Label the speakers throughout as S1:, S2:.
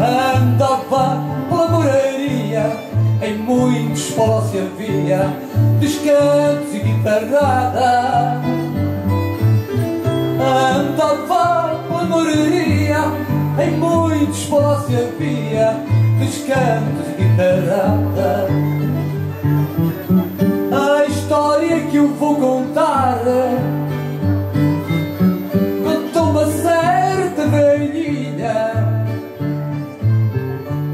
S1: Andava pela moraria Em muitos polos havia Descantos e guitarrada. Andava pela moraria Em muitos polos havia Descantos e guitarrada velhinha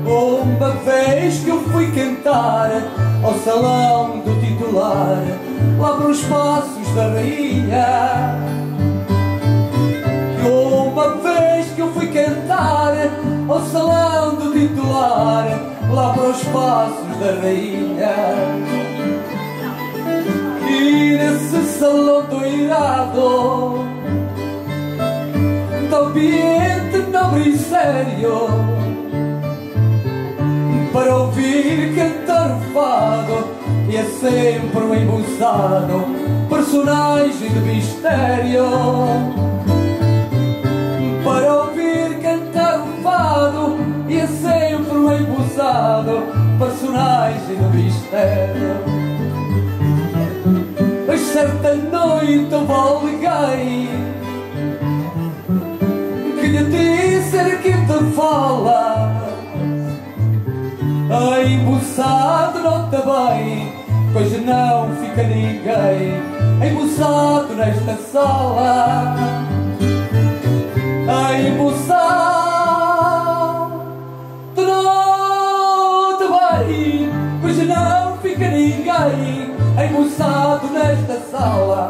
S1: Uma vez que eu fui cantar Ao salão do titular Lá para os passos da rainha. Uma vez que eu fui cantar Ao salão do titular Lá para os passos da rainha. E nesse salão doirado De ambiente sério Para ouvir cantar o fado E é sempre um embuçado Personagem de mistério. Para ouvir cantar o fado E é sempre um embuçado Personagem de mistério. Mas certa noite houve alguém Que lhe disse te fala A embuçado nota bem Pois não fica ninguém Embuçado nesta sala. A embuçado nota bem Pois não fica ninguém embuçado nesta sala